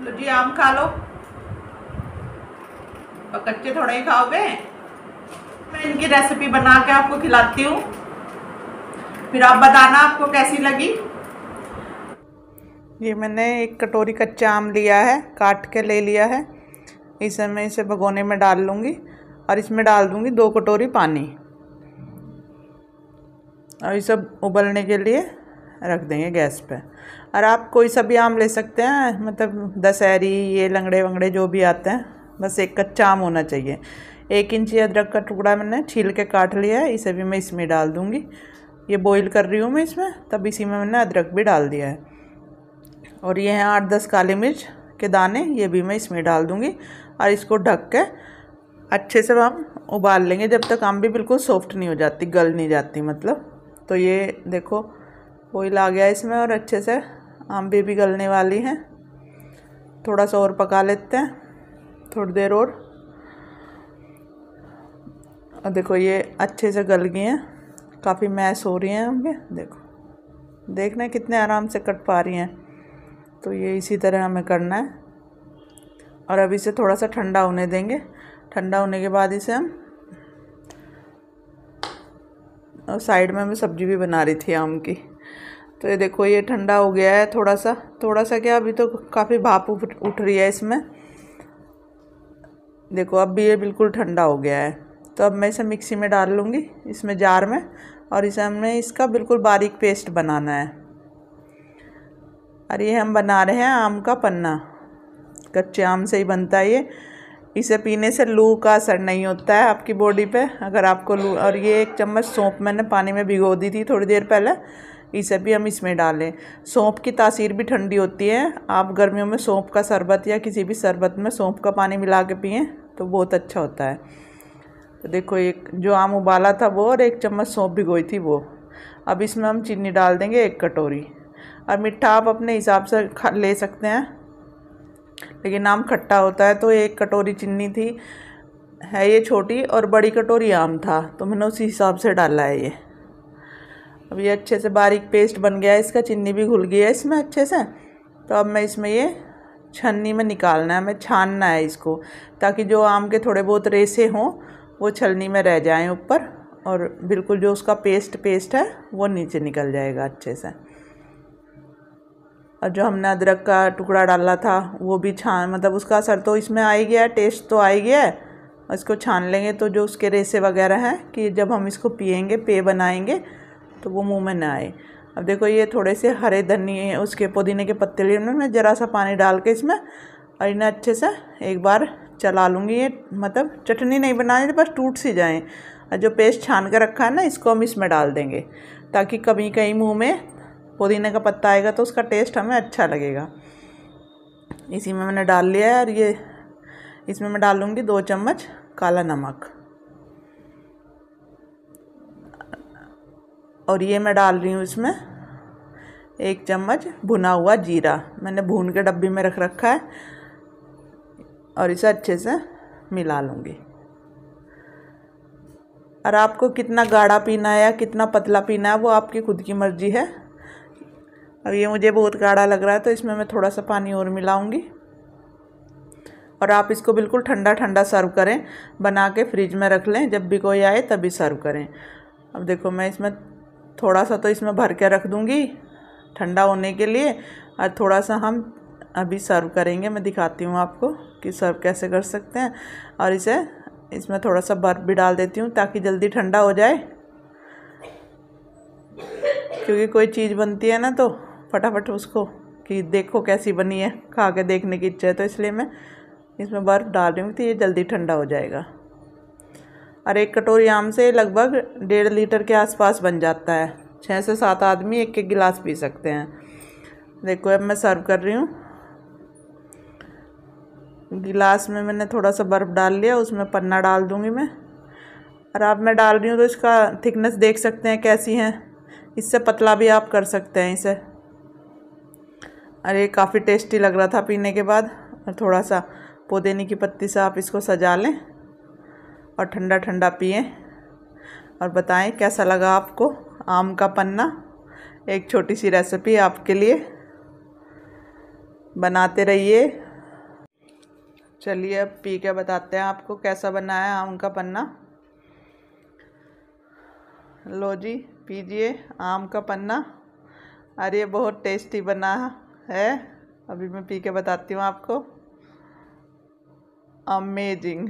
लो जी, आम खा लो। और कच्चे थोड़ा ही खाओगे। मैं इनकी रेसिपी बना के आपको खिलाती हूँ। फिर आप बताना आपको कैसी लगी। ये मैंने एक कटोरी कच्चा आम लिया है, काट के ले लिया है। इसे मैं इसे भगोने में डाल लूँगी और इसमें डाल दूँगी दो कटोरी पानी। और ये सब उबलने के लिए रख देंगे गैस पे। और आप कोई सा भी आम ले सकते हैं मतलब दशहरी, ये लंगड़े वंगड़े जो भी आते हैं, बस एक कच्चा आम होना चाहिए। एक इंची अदरक का टुकड़ा मैंने छील के काट लिया है, इसे भी मैं इसमें डाल दूँगी। ये बॉईल कर रही हूँ मैं इसमें, तब इसी में मैंने अदरक भी डाल दिया है। और ये हैं आठ दस काली मिर्च के दाने, ये भी मैं इसमें डाल दूँगी। और इसको ढक के अच्छे से हम उबाल लेंगे, जब तक आम भी बिल्कुल सॉफ्ट नहीं हो जाती, गल नहीं जाती मतलब। तो ये देखो बॉईल आ गया इसमें और अच्छे से आम भी, भी गलने वाली हैं। थोड़ा सा और पका लेते हैं थोड़ी देर और। और देखो ये अच्छे से गल गई हैं काफ़ी मैश हो रही हैं हमें देखो। देखना कितने आराम से कट पा रही हैं। तो ये इसी तरह हमें करना है। और अभी इसे थोड़ा सा ठंडा होने देंगे। ठंडा होने के बाद इसे हम और साइड में मैं सब्ज़ी भी बना रही थी आम की। तो ये देखो, ये ठंडा हो गया है थोड़ा सा थोड़ा सा क्या, अभी तो काफ़ी भाप उठ रही है इसमें। देखो, अब भी ये बिल्कुल ठंडा हो गया है। तो अब मैं इसे मिक्सी में डाल लूँगी, इसमें जार में, और इसे हमने इसका बिल्कुल बारीक पेस्ट बनाना है। और ये हम बना रहे हैं आम का पन्ना। कच्चे आम से ही बनता है ये। इसे पीने से लू का असर नहीं होता है आपकी बॉडी पे। अगर आपको लू, और ये एक चम्मच सौंप मैंने पानी में भिगो दी थी थोड़ी देर पहले इसे भी हम इसमें डालें। सौंप की तासीर भी ठंडी होती है। आप गर्मियों में सौंप का शरबत या किसी भी शरबत में सौंप का पानी मिला के पिएँ तो बहुत अच्छा होता है। तो देखो, एक जो आम उबाला था वो और एक चम्मच सौंप भिगोई थी वो। अब इसमें हम चीनी डाल देंगे एक कटोरी। और मिठा आप अपने हिसाब से ले सकते हैं। लेकिन आम खट्टा होता है तो एक कटोरी चीनी थी, है ये छोटी, और बड़ी कटोरी आम था तो मैंने उसी हिसाब से डाला है ये। अब ये अच्छे से बारीक पेस्ट बन गया है, इसका चीनी भी घुल गया है इसमें अच्छे से। तो अब मैं इसमें ये छन्नी में निकालना है हमें छानना है इसको, ताकि जो आम के थोड़े बहुत रेसे हों, वो छलनी में रह जाएँ ऊपर, और बिल्कुल जो उसका पेस्ट पेस्ट है, वो नीचे निकल जाएगा अच्छे से। और जो हमने अदरक का टुकड़ा डाला था, वो भी छान मतलब उसका असर तो इसमें आ ही गया है टेस्ट तो आ ही गया है। इसको छान लेंगे तो जो उसके रेसे वगैरह हैं, कि जब हम इसको पियेंगे, पे बनाएँगे तो वो मुँह में ना आए। अब देखो ये थोड़े से हरे धनिए उसके पुदीने के पत्ते लिए मैं ज़रा सा पानी डाल के इसमें और इन्हें अच्छे से एक बार चला लूँगी ये मतलब चटनी नहीं बनानी बस टूट सी जाएँ। और जो पेस्ट छान कर रखा है ना, इसको हम इसमें डाल देंगे, ताकि कभी कहीं मुँह में पुदीने का पत्ता आएगा तो उसका टेस्ट हमें अच्छा लगेगा। इसी में मैंने डाल लिया है और ये, इसमें मैं डालूँगी दो चम्मच काला नमक। और ये मैं डाल रही हूँ इसमें एक चम्मच भुना हुआ जीरा। मैंने भून के डब्बी में रख रखा है और इसे अच्छे से मिला लूँगी। और आपको कितना गाढ़ा पीना है या कितना पतला पीना है वो आपकी खुद की मर्ज़ी है। अब ये मुझे बहुत गाढ़ा लग रहा है तो इसमें मैं थोड़ा सा पानी और मिलाऊँगी। और आप इसको बिल्कुल ठंडा ठंडा सर्व करें। बना के फ्रिज में रख लें, जब भी कोई आए तभी सर्व करें। अब देखो मैं इसमें थोड़ा सा तो इसमें भर के रख दूँगी, ठंडा होने के लिए। और थोड़ा सा हम अभी सर्व करेंगे, मैं दिखाती हूँ आपको कि सर्व कैसे कर सकते हैं। और इसे, इसमें थोड़ा सा बर्फ़ भी डाल देती हूँ ताकि जल्दी ठंडा हो जाए। क्योंकि कोई चीज़ बनती है ना तो फटाफट उसको कि देखो कैसी बनी है, खा के देखने की इच्छा है तो इसलिए मैं इसमें बर्फ़ डाल रही हूँ तो ये जल्दी ठंडा हो जाएगा। और एक कटोरी आम से लगभग डेढ़ लीटर के आसपास बन जाता है। छः से सात आदमी एक एक गिलास पी सकते हैं। देखो, अब मैं सर्व कर रही हूँ। गिलास में मैंने थोड़ा सा बर्फ़ डाल लिया, उसमें पन्ना डाल दूँगी मैं। और अब मैं डाल रही हूँ तो इसका थिकनेस देख सकते हैं कैसी है। इससे पतला भी आप कर सकते हैं इसे। अरे काफ़ी टेस्टी लग रहा था पीने के बाद। और थोड़ा सा पुदीने की पत्ती से आप इसको सजा लें। और ठंडा ठंडा पिए। और बताएँ, कैसा लगा आपको आम का पन्ना? एक छोटी सी रेसिपी आपके लिए। बनाते रहिए। चलिए, अब पी के बताते हैं आपको कैसा बना है आम का पन्ना। लो जी, पीजिए आम का पन्ना। अरे बहुत टेस्टी बना है। अभी मैं पी के बताती हूँ आपको। अमेजिंग